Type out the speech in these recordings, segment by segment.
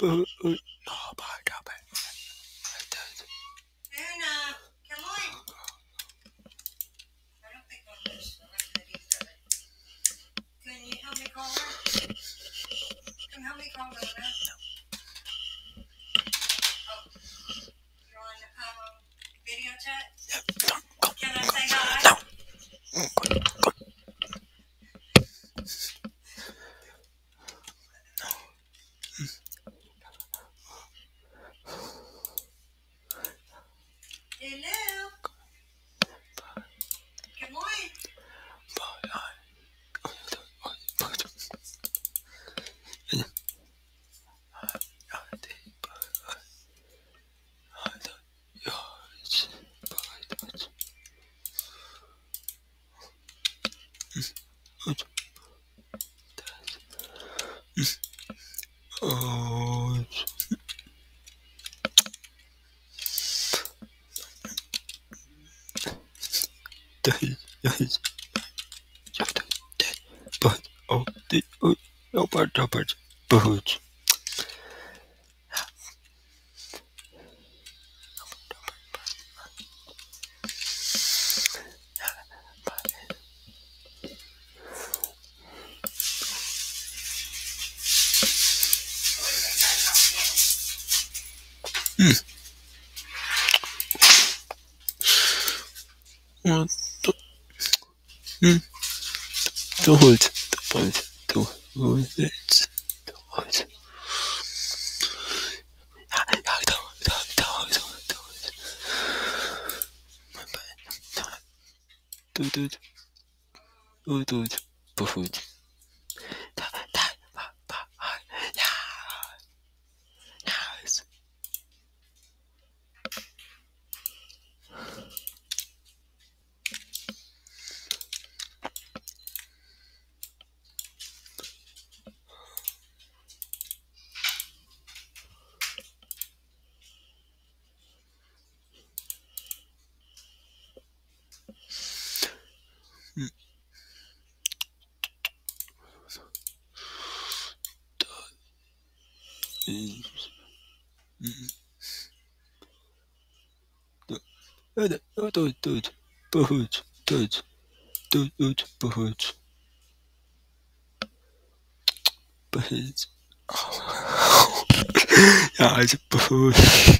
But, uh, oh, my God, man. Luna, Hello? But, uh, Oh, oh, the oh, no, but what the hmm. the hold the hold 응. 또 홀드, 또 홀드, 또 홀드, 또 홀드. 두두두, 우두두, 부후두. But it's booed. Yes,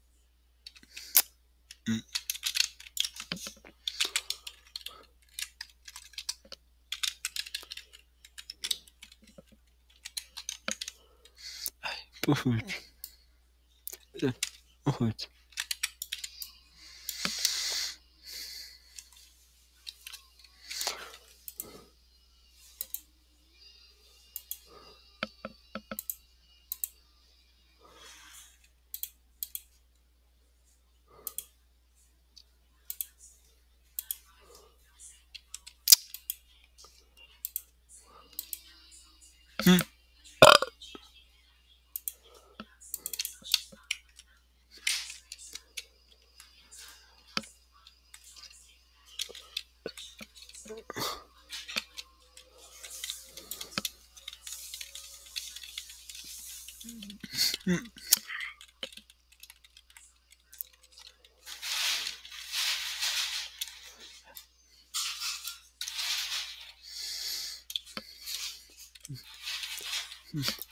Goed. Ja, goed. Hm. Hm.